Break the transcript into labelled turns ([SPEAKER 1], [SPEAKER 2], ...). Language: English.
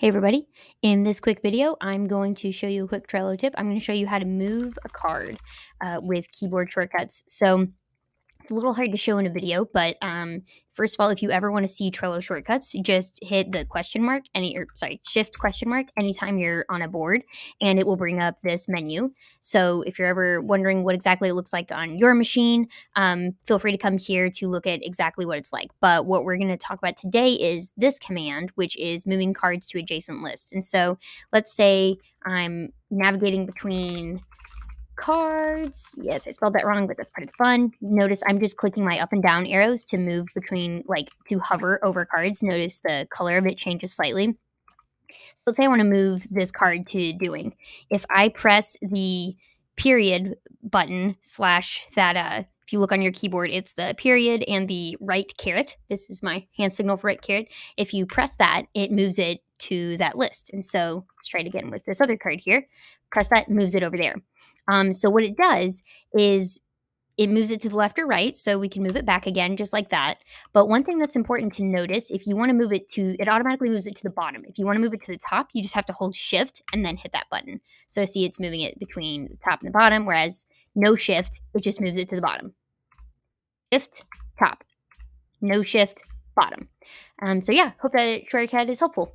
[SPEAKER 1] Hey everybody, in this quick video I'm going to show you a quick Trello tip. I'm going to show you how to move a card uh, with keyboard shortcuts. So it's a little hard to show in a video, but um, first of all, if you ever want to see Trello shortcuts, just hit the question mark, any or sorry, shift question mark anytime you're on a board, and it will bring up this menu. So if you're ever wondering what exactly it looks like on your machine, um, feel free to come here to look at exactly what it's like. But what we're going to talk about today is this command, which is moving cards to adjacent lists. And so let's say I'm navigating between cards. Yes, I spelled that wrong, but that's part of the fun. Notice I'm just clicking my up and down arrows to move between, like, to hover over cards. Notice the color of it changes slightly. Let's say I want to move this card to doing. If I press the period button slash that, uh, if you look on your keyboard, it's the period and the right caret. This is my hand signal for right caret. If you press that, it moves it to that list. And so let's try it again with this other card here. Press that, moves it over there. Um, so what it does is it moves it to the left or right, so we can move it back again just like that. But one thing that's important to notice, if you want to move it to, it automatically moves it to the bottom. If you want to move it to the top, you just have to hold shift and then hit that button. So see it's moving it between the top and the bottom, whereas no shift, it just moves it to the bottom. Shift, top. No shift, bottom. Um, so yeah, hope that shortcut is helpful.